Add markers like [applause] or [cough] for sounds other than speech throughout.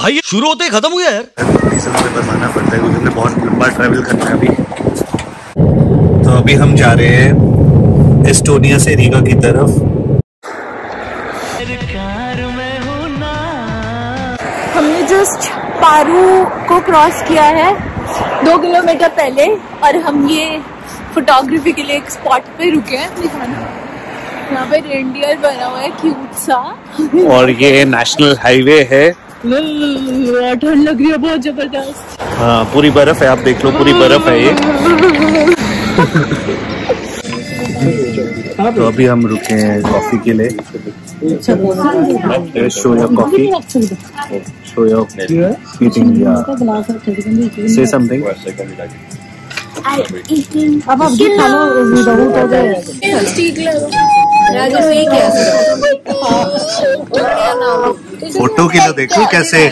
भाई शुरू होते ही खत्म हो गया यार। डीजल से बनवाना पड़ता है क्योंकि हमने बहुत लंबा ट्रैवल करना है अभी तो अभी हम जा रहे हैं एस्टोनिया से रीगा की तरफ़। हमने जस्ट पारू को क्रॉस किया है दो किलोमीटर पहले और हम ये फोटोग्राफी के लिए एक स्पॉट पे रुके हैं। यहाँ पे रेंडियर बना हुआ है क्यूट सा। और ये नेशनल हाईवे है। ठंड लग रही है बहुत ज़बरदस्त। हाँ पूरी बर्फ़ है आप देख लो पूरी बर्फ़ है ये। तो अभी हम रुके हैं कॉफ़ी के लिए। Show your coffee show your eating या से समथिंग अब आप खा लो ठीक फ़ोटो के लिए देखो कैसे।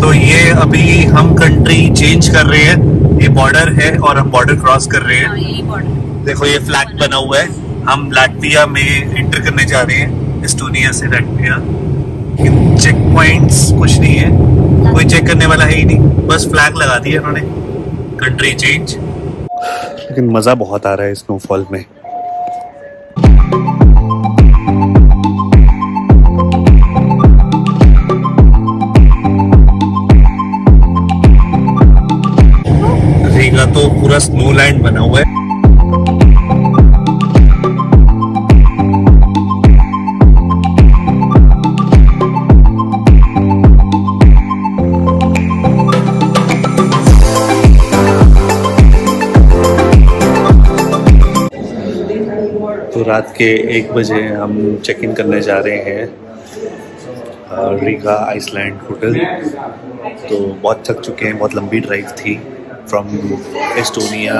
तो ये अभी हम कंट्री चेंज कर रहे हैं। ये बॉर्डर है और हम बॉर्डर क्रॉस कर रहे हैं। देखो ये फ्लैग बना हुआ है। हम लाटविया में एंटर करने जा रहे हैं। एस्टोनिया से लाटविया चेक पॉइंट्स कुछ नहीं है। कोई चेक करने वाला है ही नहीं। बस फ्लैग लगा दिया उन्होंने कंट्री चेंज लेकिन मज़ा बहुत आ रहा है स्नोफॉल में। तो पूरा स्नो लैंड बना हुआ है। रात के एक बजे हम चेक इन करने जा रहे हैं रीगा आइसलैंड होटल। तो बहुत थक चुके हैं बहुत लंबी ड्राइव थी from Estonia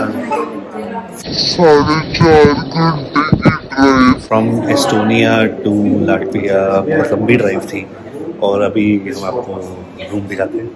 from Estonia to Latvia बहुत लंबी ड्राइव थी। और अभी हम आपको रूम दिखाते हैं।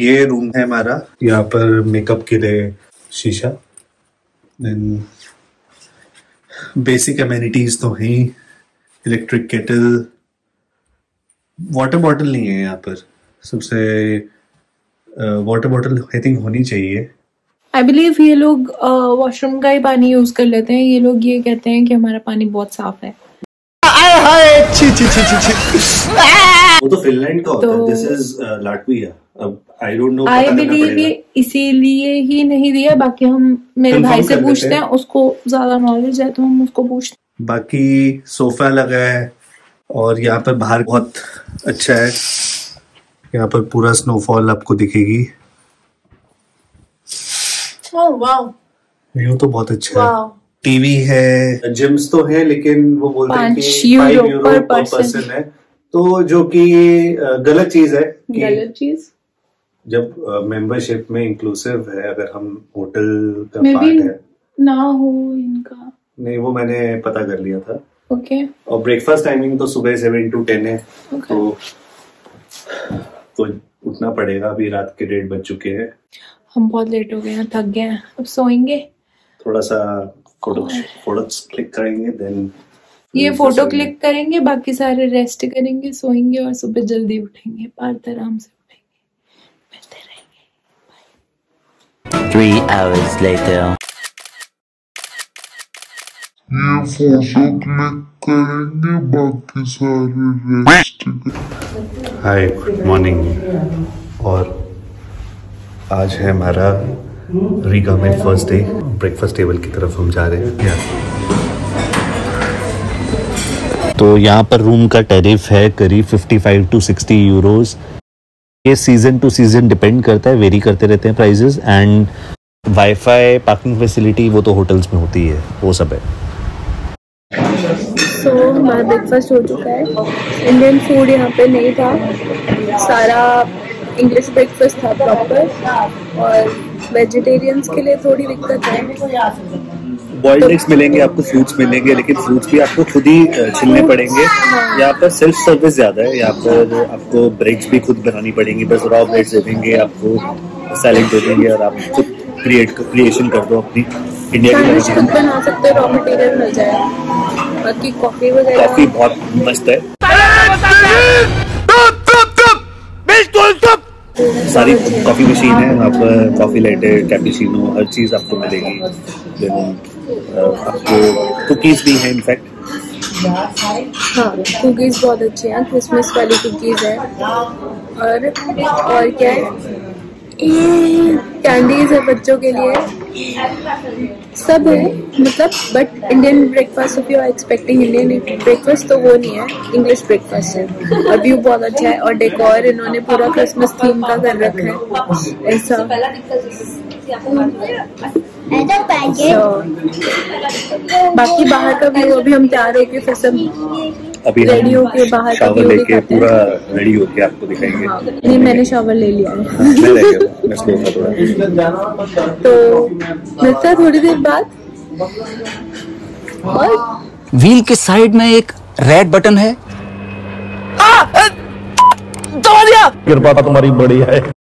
ये रूम है हमारा। यहाँ पर मेकअप के लिए शीशा। देन बेसिक अमेनिटीज तो हैं इलेक्ट्रिक केटल वाटर बॉटल नहीं है यहाँ पर। सबसे वाटर बॉटल आई थिंक होनी चाहिए। आई बिलीव ये लोग वॉशरूम का ही पानी यूज़ कर लेते हैं। ये लोग ये कहते हैं कि हमारा पानी बहुत साफ़ है। [laughs] वो तो फिनलैंड का होता है। दिस इज़ लाटविया अब I don't know I believe ये इसीलिए ही नहीं दिया बाकी हम मेरे भाई से पूछते हैं उसको ज़्यादा नॉलेज है तो हम उसको पूछते बाकी सोफा लगा है और यहाँ पर बाहर बहुत अच्छा है। यहाँ पर पूरा स्नोफॉल आपको दिखेगी। व्यू तो बहुत अच्छा है। टीवी है। जिम्स तो है लेकिन वो बोलते हैं कि फाइव यूरो पर पर्सन है। तो जो कि गलत चीज़ है कि गलत चीज़? जब मेंबरशिप में इंक्लूसिव है अगर हम होटल का पार्ट है। ना हो इनका। नहीं वो मैंने पता कर लिया था। ओके। okay. और ब्रेकफास्ट टाइमिंग तो सुबह सेवन टू टेन है ओके। तो तो उठना पड़ेगा। अभी रात के डेढ़ बज चुके हैं। हम बहुत लेट हो गए हैं थक गए हैं। अब सोएँगे? थोड़ा सा फ़ोटो फ़ोटो क्लिक करेंगे देन ये फ़ोटो क्लिक करेंगे बाकी सारे रेस्ट करेंगे सोएँगे और सुबह जल्दी उठेंगे पार्थ आराम से उठेंगे। मिलते रहेंगे। Three hours later. ये फ़ोटो क्लिक करेंगे बाकी सारे रेस्ट हाय गुड मॉर्निंग और आज है हमारा रीगा में फ़र्स्ट डे ब्रेकफास्ट टेबल की तरफ़ हम जा रहे हैं। तो यहाँ पर रूम का टैरिफ है करीब 55 टू 60 यूरोस ये सीज़न टू सीज़न डिपेंड करता है वेरी करते रहते हैं prices and wifi parking facility वो तो होटल्स में होती है वो सब है। सो so, हमारा ब्रेकफास्ट हो चुका है। इंडियन फ़ूड यहाँ पे नहीं था। सारा इंग्लिश ब्रेकफास्ट था प्रॉपर और वेजिटेरियंस के लिए थोड़ी दिक्कत है। बॉइल्ड एग्स मिलेंगे आपको फ्रूट्स मिलेंगे लेकिन फ्रूट्स भी आपको खुद ही छिलने पड़ेंगे। यहाँ पर सेल्फ सर्विस ज़्यादा है यहाँ पर आपको ब्रेड्स भी खुद बनानी पड़ेंगी बस रॉ ब्रेड्स दे देंगे आपको सैलेड दे देंगे और आप खुद क्रिएट क्रिएशन कर दो अपनी इंडिया की खुद बना सकते हो रॉ मटेरियल मिल जाए। बाकी कॉफ़ी वगैरह? कॉफ़ी बहुत मस्त है। सारी कॉफ़ी मशीन है पर कॉफ़ी लेटे कैपेचिनो हर चीज़ आपको मिलेगी। आपको कुकीज भी हैं इनफैक्ट हाँ कुकीज बहुत अच्छे हैं क्रिसमस वाली कुकीज है। और और क्या है? कैंडीज है बच्चों के लिए। सब है मतलब but Indian breakfast if you are expecting Indian breakfast तो वो नहीं है इंग्लिश ब्रेकफास्ट है। और व्यू बहुत अच्छा है और डेकोर इन्होंने पूरा क्रिसमस थीम का कर रखा है। ऐसा। बाकी बाहर का व्यू अभी हम तैयार होके फिर सब अभी रेडी होके बाहर शावर लेके पूरा रेडी होके आपको दिखाएँगे। हाँ, नहीं मैंने शावर ले लिया है। तो मिलता है थोड़ी देर बाद। और? व्हील के साइड में एक रेड बटन है। आ, दो दिया। कृपा तुम्हारी बड़ी है।